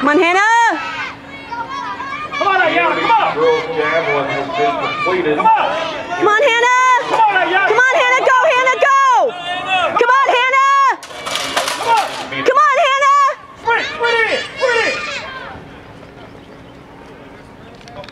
Come on, Hannah. Come on, Ayana, come on. Come on. Come on, Hannah.